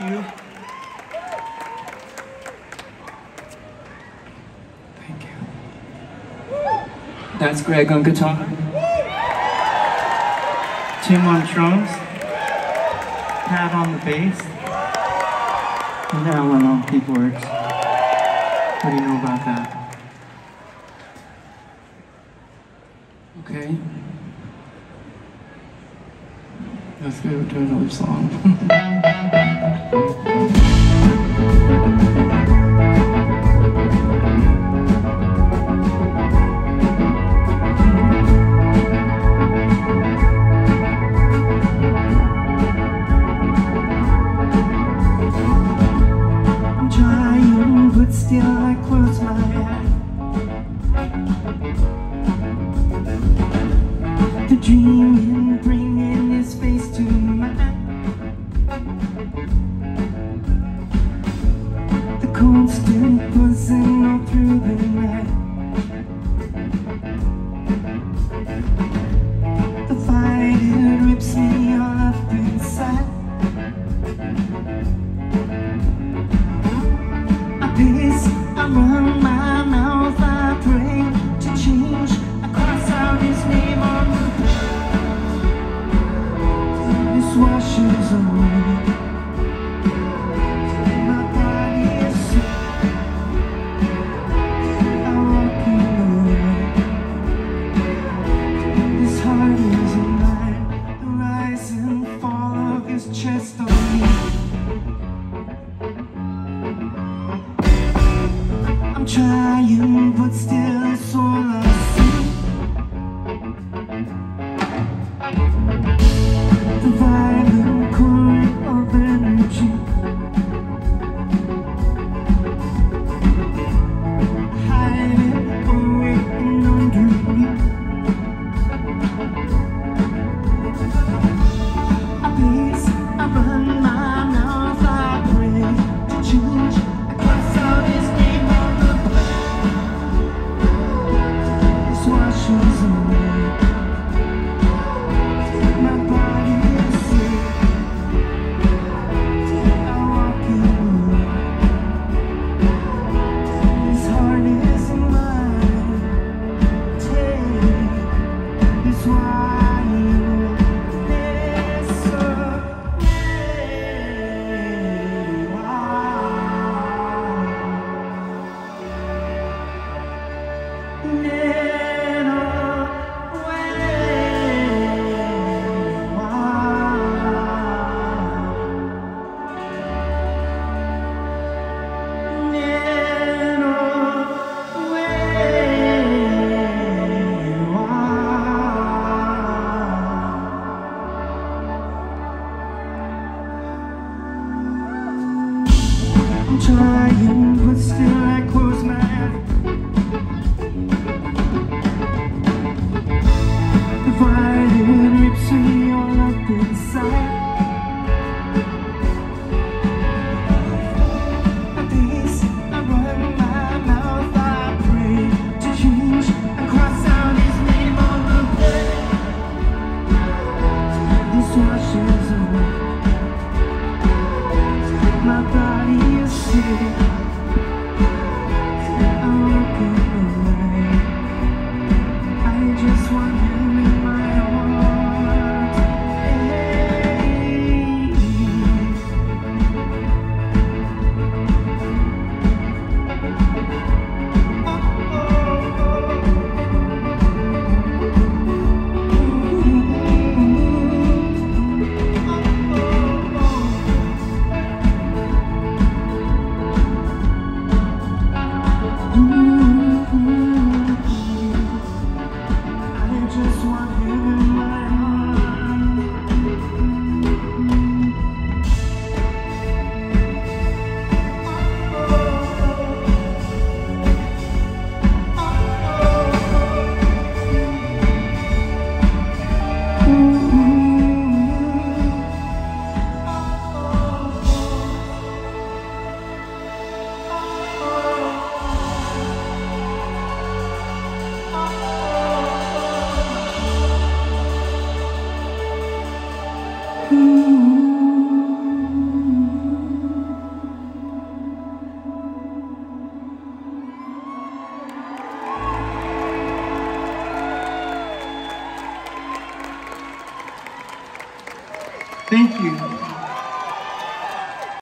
you. Thank you. That's Greg on guitar. Tim on drums. Pat on the bass. And Alan on keyboards. What do you know about that? Okay. Let's go to another song. still I close my eyes dream been pushing all through the night I'm trying, but still. Trying, but still. you. Thank you.